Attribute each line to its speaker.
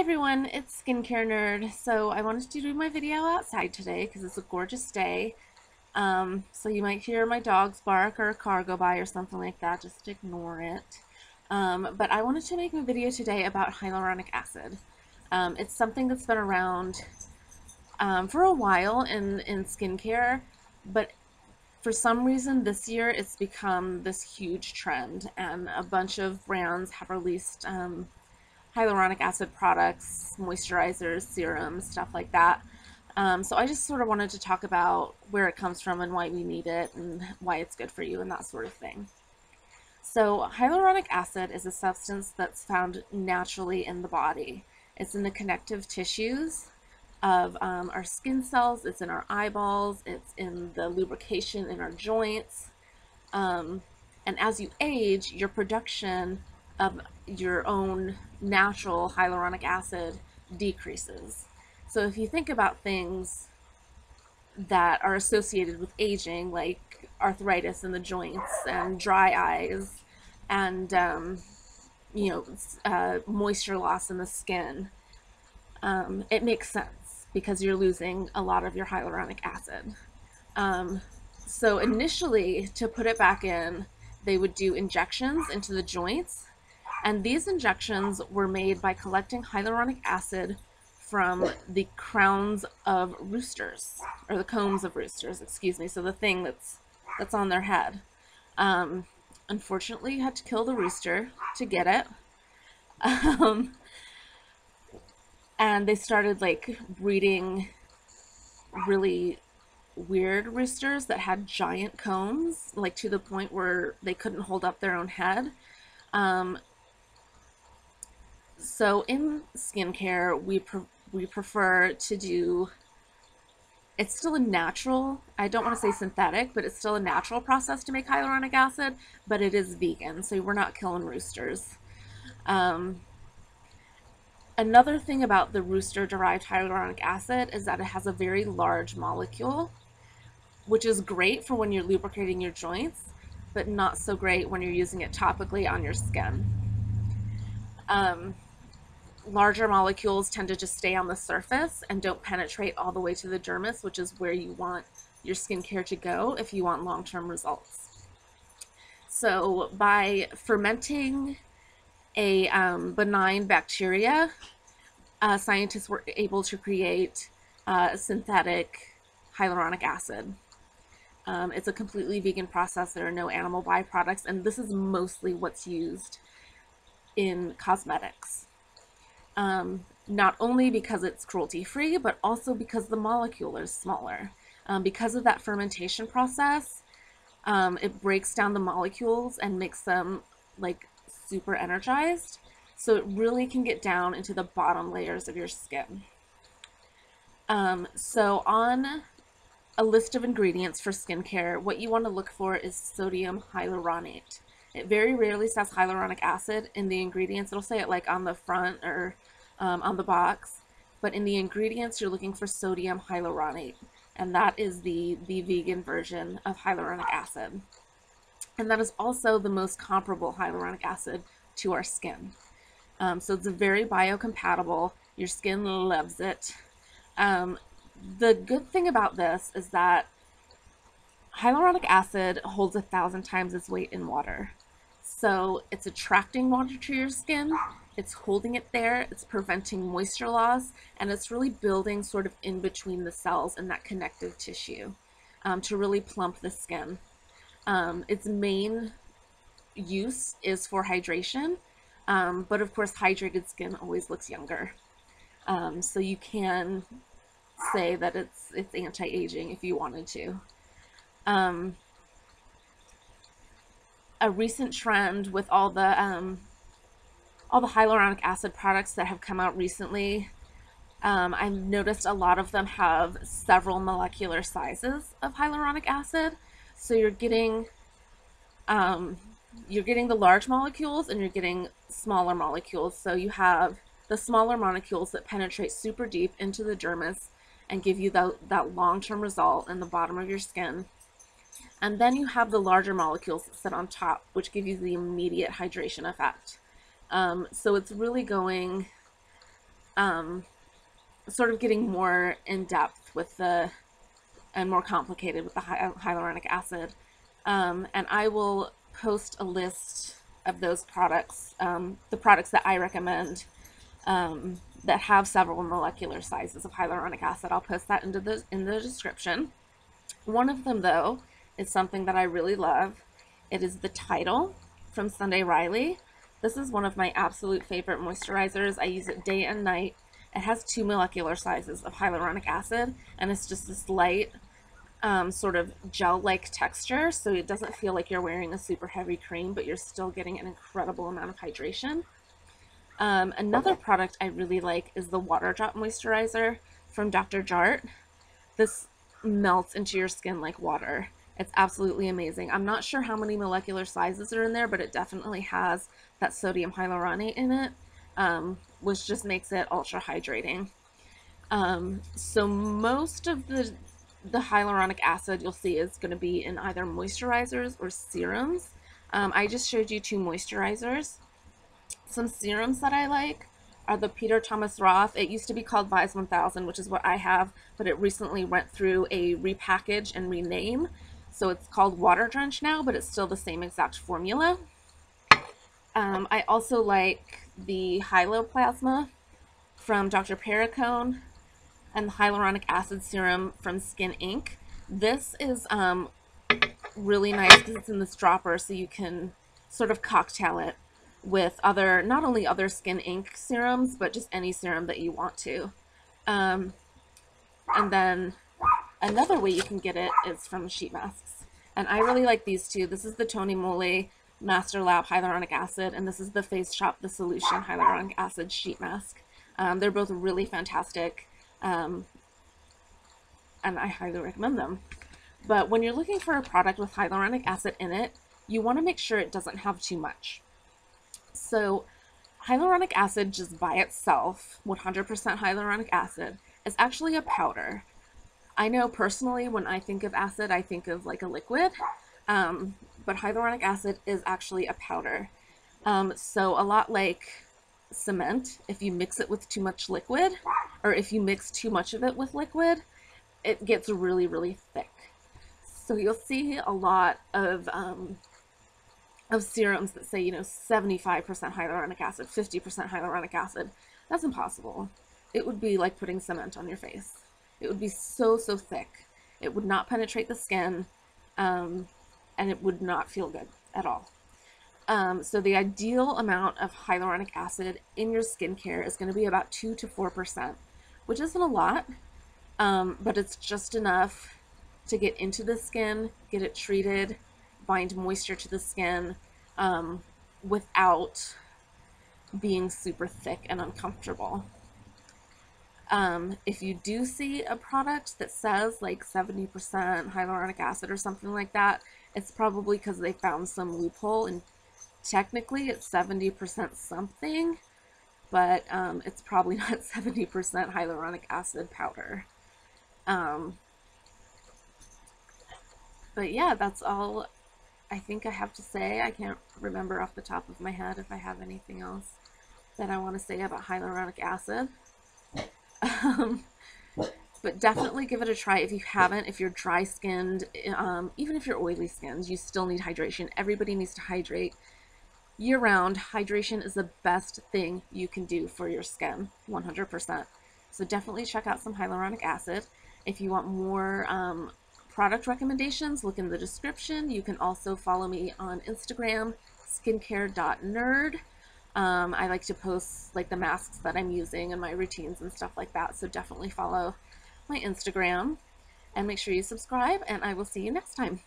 Speaker 1: everyone, it's Skincare Nerd. So I wanted to do my video outside today because it's a gorgeous day. Um, so you might hear my dogs bark or a car go by or something like that, just ignore it. Um, but I wanted to make a video today about hyaluronic acid. Um, it's something that's been around um, for a while in, in skincare, but for some reason this year it's become this huge trend and a bunch of brands have released um, hyaluronic acid products, moisturizers, serums, stuff like that. Um, so I just sort of wanted to talk about where it comes from and why we need it and why it's good for you and that sort of thing. So hyaluronic acid is a substance that's found naturally in the body. It's in the connective tissues of um, our skin cells, it's in our eyeballs, it's in the lubrication in our joints. Um, and as you age, your production of your own natural hyaluronic acid decreases. So if you think about things that are associated with aging, like arthritis in the joints and dry eyes and, um, you know, uh, moisture loss in the skin, um, it makes sense because you're losing a lot of your hyaluronic acid. Um, so initially, to put it back in, they would do injections into the joints and these injections were made by collecting hyaluronic acid from the crowns of roosters, or the combs of roosters, excuse me, so the thing that's that's on their head. Um, unfortunately, you had to kill the rooster to get it. Um, and they started like breeding really weird roosters that had giant combs, like to the point where they couldn't hold up their own head. Um, so in skincare, we pre we prefer to do. It's still a natural. I don't want to say synthetic, but it's still a natural process to make hyaluronic acid. But it is vegan, so we're not killing roosters. Um, another thing about the rooster-derived hyaluronic acid is that it has a very large molecule, which is great for when you're lubricating your joints, but not so great when you're using it topically on your skin. Um, larger molecules tend to just stay on the surface and don't penetrate all the way to the dermis, which is where you want your skincare to go if you want long-term results. So by fermenting a um, benign bacteria, uh, scientists were able to create uh, synthetic hyaluronic acid. Um, it's a completely vegan process. There are no animal byproducts, and this is mostly what's used in cosmetics um, not only because it's cruelty free, but also because the molecule is smaller. Um, because of that fermentation process, um, it breaks down the molecules and makes them like super energized. So it really can get down into the bottom layers of your skin. Um, so on a list of ingredients for skincare, what you want to look for is sodium hyaluronate. It very rarely says hyaluronic acid in the ingredients. It'll say it like on the front or um, on the box. But in the ingredients, you're looking for sodium hyaluronate. And that is the, the vegan version of hyaluronic acid. And that is also the most comparable hyaluronic acid to our skin. Um, so it's very biocompatible. Your skin loves it. Um, the good thing about this is that hyaluronic acid holds a thousand times its weight in water. So it's attracting water to your skin, it's holding it there, it's preventing moisture loss, and it's really building sort of in between the cells and that connective tissue um, to really plump the skin. Um, its main use is for hydration, um, but of course hydrated skin always looks younger. Um, so you can say that it's, it's anti-aging if you wanted to. A recent trend with all the um, all the hyaluronic acid products that have come out recently. Um, I've noticed a lot of them have several molecular sizes of hyaluronic acid. So you're getting um, you're getting the large molecules and you're getting smaller molecules. So you have the smaller molecules that penetrate super deep into the dermis and give you that, that long-term result in the bottom of your skin. And then you have the larger molecules that sit on top, which give you the immediate hydration effect. Um, so it's really going um, sort of getting more in depth with the and more complicated with the hy- hyaluronic acid. Um, and I will post a list of those products, um, the products that I recommend um, that have several molecular sizes of hyaluronic acid. I'll post that into the in the description. One of them, though, is something that I really love. It is the Tidal from Sunday Riley. This is one of my absolute favorite moisturizers. I use it day and night. It has two molecular sizes of hyaluronic acid, and it's just this light, um, sort of gel-like texture, so it doesn't feel like you're wearing a super heavy cream, but you're still getting an incredible amount of hydration. Um, another product I really like is the Water Drop Moisturizer from Dr. Jart. This melts into your skin like water. It's absolutely amazing. I'm not sure how many molecular sizes are in there, but it definitely has that sodium hyaluronate in it, um, which just makes it ultra hydrating. Um, so most of the the hyaluronic acid you'll see is going to be in either moisturizers or serums. Um, I just showed you two moisturizers. Some serums that I like are the Peter Thomas Roth. It used to be called Vise 1000, which is what I have, but it recently went through a repackage and rename. So it's called Water Drench now, but it's still the same exact formula. Um, I also like the Hyaloplasma from Dr. Perricone and the Hyaluronic Acid Serum from Skin Inc. This is um, really nice because it's in this dropper so you can sort of cocktail it with other, not only other Skin Inc serums, but just any serum that you want to. Um, and then another way you can get it is from sheet masks. And I really like these two. This is the Tony Moly Master Lab Hyaluronic Acid, and this is the Face Shop The Solution Hyaluronic Acid Sheet Mask. Um, they're both really fantastic, um, and I highly recommend them. But when you're looking for a product with hyaluronic acid in it, you want to make sure it doesn't have too much. So hyaluronic acid just by itself, 100% hyaluronic acid, is actually a powder. I know personally when I think of acid, I think of like a liquid, um, but hyaluronic acid is actually a powder. Um, so a lot like cement, if you mix it with too much liquid, or if you mix too much of it with liquid, it gets really, really thick. So you'll see a lot of um, of serums that say, you know, 75% hyaluronic acid, 50% hyaluronic acid. That's impossible. It would be like putting cement on your face. It would be so, so thick. It would not penetrate the skin, um, and it would not feel good at all. Um, so the ideal amount of hyaluronic acid in your skincare is going to be about 2 to 4%, which isn't a lot, um, but it's just enough to get into the skin, get it treated, bind moisture to the skin um, without being super thick and uncomfortable. Um, if you do see a product that says like 70% hyaluronic acid or something like that, it's probably because they found some loophole and technically it's 70% something, but um, it's probably not 70% hyaluronic acid powder. Um, but yeah, that's all I think I have to say. I can't remember off the top of my head if I have anything else that I want to say about hyaluronic acid. Um, but definitely give it a try if you haven't. If you're dry skinned, um, even if you're oily skinned, you still need hydration. Everybody needs to hydrate year round. Hydration is the best thing you can do for your skin, 100%. So definitely check out some hyaluronic acid. If you want more um, product recommendations, look in the description. You can also follow me on Instagram, skincare.nerd. Um, I like to post like the masks that I'm using and my routines and stuff like that. So definitely follow my Instagram and make sure you subscribe and I will see you next time.